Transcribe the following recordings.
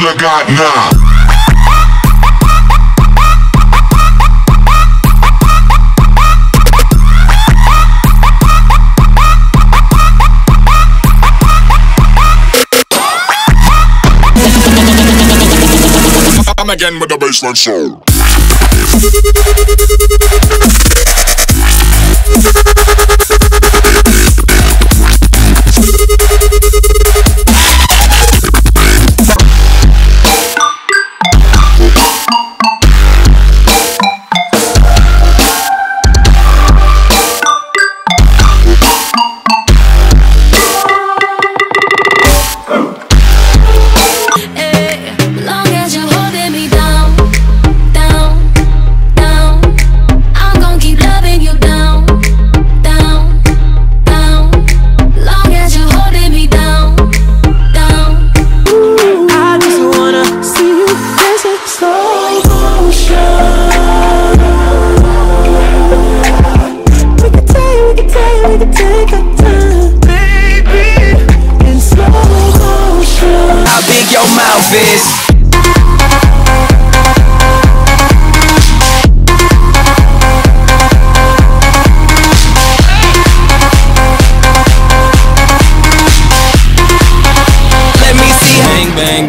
put your God now. Again with the baseline soul.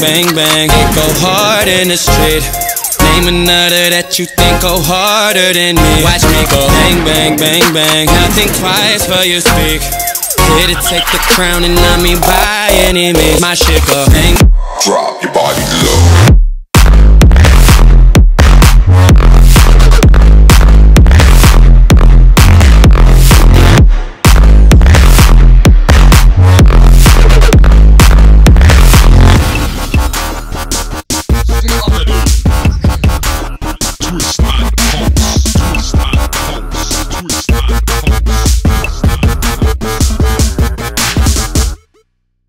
Bang, bang, go hard in the street. Name another that you think go harder than me. Watch me go bang, bang, bang, bang. Now think twice before you speak. Here to take the crown and not me by any means. My shit go bang. Drop your body low.